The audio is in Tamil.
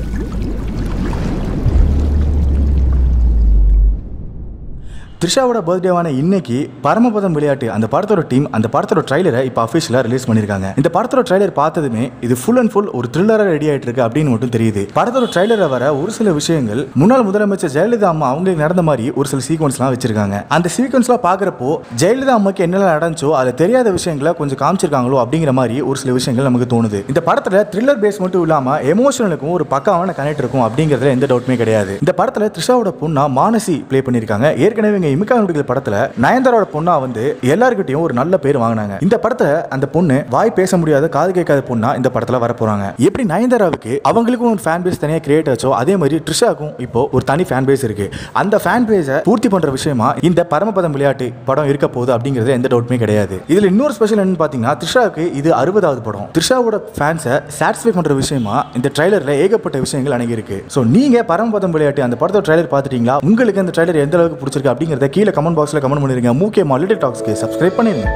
Thank you த்ரிஷாவோட பர்த்டேவான இன்னைக்கு பரமபதம் விளையாட்டு அந்த படத்தோட டீம் அந்த படத்தோட ட்ரைலரை இப்போ அஃபிஷியலாக ரிலீஸ் பண்ணியிருக்காங்க இந்த படத்தோட ட்ரைலர் பார்த்ததுமே இது ஃபுல் அண்ட் ஃபுல் ஒரு த்ரில்லராக ரெடி ஆகிட்டு இருக்கு அப்படின்னு மட்டும் தெரியுது. படத்தோட ட்ரைலரில் வர ஒரு சில விஷயங்கள் முன்னாள் முதலமைச்சர் ஜெயலலிதா அம்மா அவங்களுக்கு நடந்த மாதிரி ஒரு சில சீக்வன்ஸ்லாம் வச்சிருக்காங்க. அந்த சீக்வன்ஸ்லாம் பார்க்குறப்போ ஜெயலலிதா அம்மாக்கு என்னெல்லாம் நடந்துச்சோ அதில் தெரியாத விஷயங்களை கொஞ்சம் காமிச்சிருக்காங்களோ அப்படிங்கிற மாதிரி ஒரு சில விஷயங்கள் நமக்கு தோணுது. இந்த படத்தில் த்ரில்லர் பேஸ் மட்டும் இல்லாமல் எமோஷனலுக்கும் ஒரு பக்காவான கனெக்ட் இருக்கும் அப்படிங்கிறதுல எந்த டவுட்டுமே கிடையாது. இந்த படத்தில் த்ரிஷாவோட பொண்ணா மானசி ப்ளே பண்ணியிருக்காங்க ஏற்கனவே இவங்க இமிகா நொடிகள் படத்துல நயன்தாரோட பொண்ணா வந்து எல்லாருக்கிட்டையும் ஒரு நல்ல பேர் வாங்கினாங்க. இந்த படத்தை அந்த பொண்ணு வாய் பேச முடியாத காது கேட்காத பொண்ணா இந்த படத்துல வர போறாங்க. எப்படி நயன்தாராவுக்கு அவங்களுக்கும் ஒரு ஃபேன் பேஸ் தனியாக கிரியேட் ஆச்சோ அதே மாதிரி ட்ரிஷாக்கும் இப்போ ஒரு தனி ஃபேன் பேஸ் இருக்கு. அந்த ஃபேன் பேஸை பூர்த்தி பண்ற விஷயமா இந்த பரமபதம் விளையாட்டு படம் இருக்க போகுது அப்படிங்கிறது எந்த டவுட்டுமே கிடையாது. இதுல இன்னொரு ஸ்பெஷல் என்னன்னு பாத்தீங்கன்னா த்ரிஷாவுக்கு இது அறுபதாவது படம். த்ரிஷாவோட ஃபேன்ஸை சாட்டிஸ்ஃபை பண்ற விஷயமா இந்த ட்ரைலர்ல ஏகப்பட்ட விஷயங்கள் அடங்கி இருக்கு ஸோ நீங்க பரமபதம் விளையாட்டு அந்த படத்தோட ட்ரைலர் பார்த்துட்டீங்களா உங்களுக்கு அந்த ட்ரைலர் எந்த அளவுக்கு பிடிச்சிருக்கு அப்படிங்கிறத கீழே கமெண்ட் பாக்ஸில் கமெண்ட் பண்ணிருங்க. மூகே மாலிட்டி டாக்ஸ்க்கு சப்ஸ்கிரைப் பண்ணிருங்க.